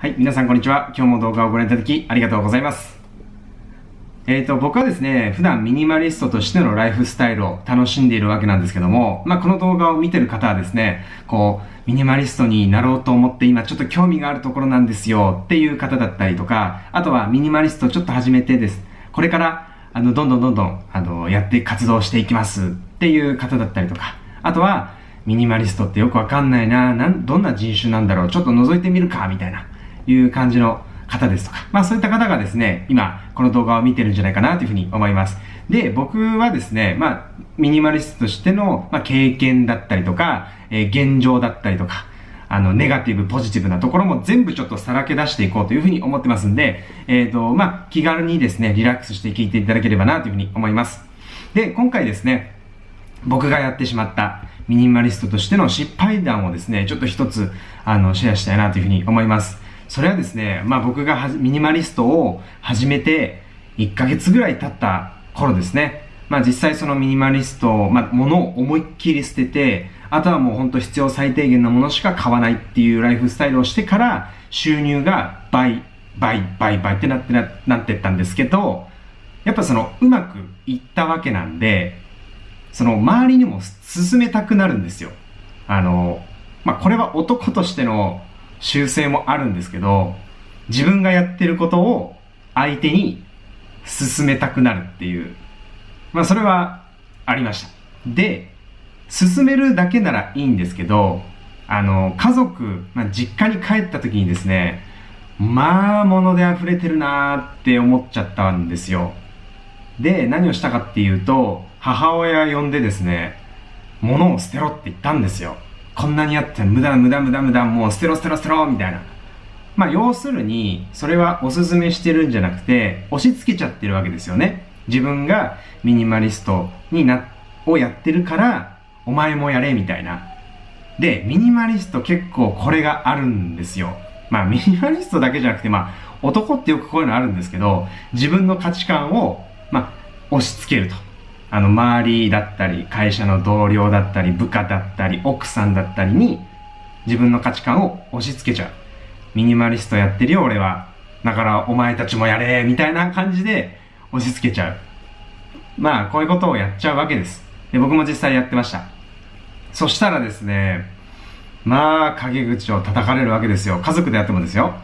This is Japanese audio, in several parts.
はい、皆さんこんにちは。今日も動画をご覧いただきありがとうございます。えっ、ー、と、僕はですね、普段ミニマリストとしてのライフスタイルを楽しんでいるわけなんですけども、まあ、この動画を見てる方はですね、こう、ミニマリストになろうと思って今ちょっと興味があるところなんですよっていう方だったりとか、あとはミニマリストちょっと始めてです。これから、あの、どんどんどんどん、あの、やって活動していきますっていう方だったりとか、あとは、ミニマリストってよくわかんないな、なん、どんな人種なんだろう、ちょっと覗いてみるか、みたいな。いう感じの方ですとか、まあそういった方がですね、今、この動画を見てるんじゃないかなというふうに思います。で、僕はですね、まあ、ミニマリストとしての、まあ、経験だったりとか、えー、現状だったりとか、あの、ネガティブ、ポジティブなところも全部ちょっとさらけ出していこうというふうに思ってますんで、えっ、ー、と、まあ、気軽にですね、リラックスして聞いていただければなというふうに思います。で、今回ですね、僕がやってしまったミニマリストとしての失敗談をですね、ちょっと一つ、あの、シェアしたいなというふうに思います。それはですね、まあ僕がミニマリストを始めて1ヶ月ぐらい経った頃ですね。まあ実際そのミニマリスト、まあ物を思いっきり捨てて、あとはもうほんと必要最低限なものしか買わないっていうライフスタイルをしてから収入が倍、倍、倍、倍ってなってな、なってったんですけど、やっぱそのうまくいったわけなんで、その周りにも進めたくなるんですよ。あの、まあこれは男としての修正もあるんですけど、自分がやってることを相手に進めたくなるっていう。まあそれはありました。で、進めるだけならいいんですけど、あの、家族、まあ、実家に帰った時にですね、まあ、物で溢れてるなーって思っちゃったんですよ。で、何をしたかっていうと、母親呼んでですね、物を捨てろって言ったんですよ。こんなにやって無駄無駄無駄無駄もう捨てろ捨てろ捨てろみたいな。まあ要するに、それはおすすめしてるんじゃなくて、押し付けちゃってるわけですよね。自分がミニマリストにな、をやってるから、お前もやれみたいな。で、ミニマリスト結構これがあるんですよ。まあミニマリストだけじゃなくて、まあ男ってよくこういうのあるんですけど、自分の価値観を、まあ押し付けると。あの、周りだったり、会社の同僚だったり、部下だったり、奥さんだったりに、自分の価値観を押し付けちゃう。ミニマリストやってるよ、俺は。だからお前たちもやれ、みたいな感じで押し付けちゃう。まあ、こういうことをやっちゃうわけです。で、僕も実際やってました。そしたらですね、まあ、陰口を叩かれるわけですよ。家族でやってもですよ。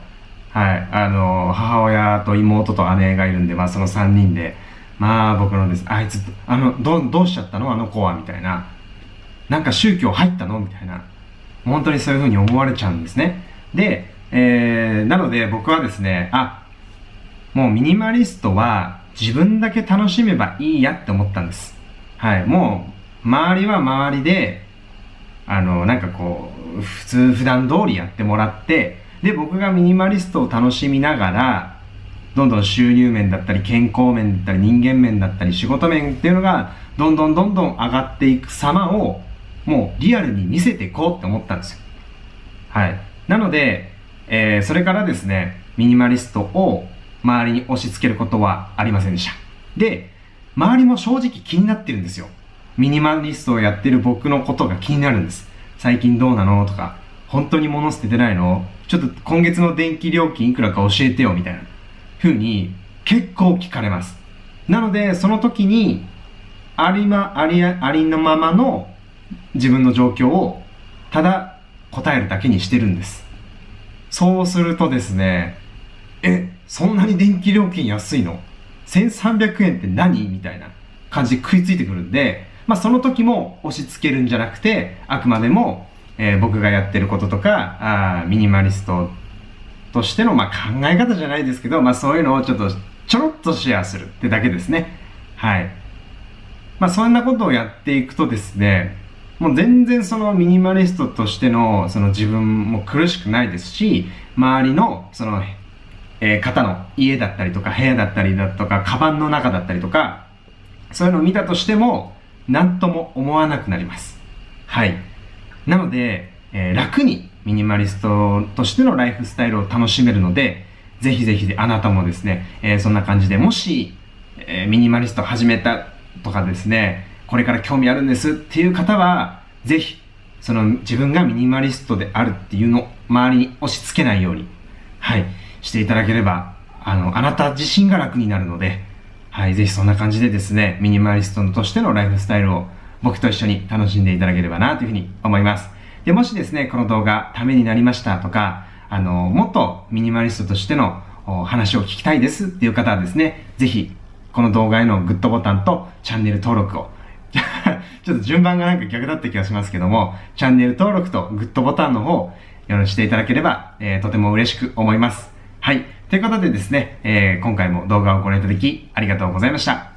はい。あの、母親と妹と姉がいるんで、まあその3人で、まあ僕のです。あいつあのどどうしちゃったの？あの子は？みたいな。なんか宗教入ったの？みたいな。本当にそういうふうに思われちゃうんですね。で、えー、なので僕はですねあもうミニマリストは自分だけ楽しめばいいやって思ったんです。はい。もう周りは周りであのなんかこう普通普段通りやってもらってで僕がミニマリストを楽しみながらどんどん収入面だったり健康面だったり人間面だったり仕事面っていうのがどんどんどんどん上がっていく様をもうリアルに見せていこうって思ったんですよ。はい。なので、えー、それからですね、ミニマリストを周りに押し付けることはありませんでした。で、周りも正直気になってるんですよ。ミニマリストをやってる僕のことが気になるんです。最近どうなの？とか、本当に物捨ててないの？ちょっと今月の電気料金いくらか教えてよみたいな。ふうに結構聞かれます。なので、その時に、ありま、あり、ありのままの自分の状況をただ答えるだけにしてるんです。そうするとですね、え、そんなに電気料金安いの ?1300 円って何？みたいな感じで食いついてくるんで、まあその時も押し付けるんじゃなくて、あくまでも、えー、僕がやってることとか、あミニマリストとしての、まあ、考え方じゃないですけど、まあ、そういうのをちょっとちょろっとシェアするってだけですね。はい。まあ、そんなことをやっていくとですね、もう全然そのミニマリストとしてのその自分も苦しくないですし、周りのその、えー、方の家だったりとか部屋だったりだとか、カバンの中だったりとか、そういうのを見たとしても、何とも思わなくなります。はい。なので、えー、楽にミニマリストとしてのライフスタイルを楽しめるので、ぜひぜひあなたもですね、えー、そんな感じで、もし、えー、ミニマリスト始めたとかですね、これから興味あるんですっていう方は、ぜひ、その自分がミニマリストであるっていうのを周りに押し付けないように、はい、していただければ、あの、あなた自身が楽になるので、はい、ぜひそんな感じでですね、ミニマリストとしてのライフスタイルを僕と一緒に楽しんでいただければなというふうに思います。で、もしですね、この動画ためになりましたとか、あの、もっとミニマリストとしての話を聞きたいですっていう方はですね、ぜひ、この動画へのグッドボタンとチャンネル登録を ちょっと順番がなんか逆だった気がしますけども、チャンネル登録とグッドボタンの方、よろしていただければ、えー、とても嬉しく思います。はい。ということでですね、えー、今回も動画をご覧いただきありがとうございました。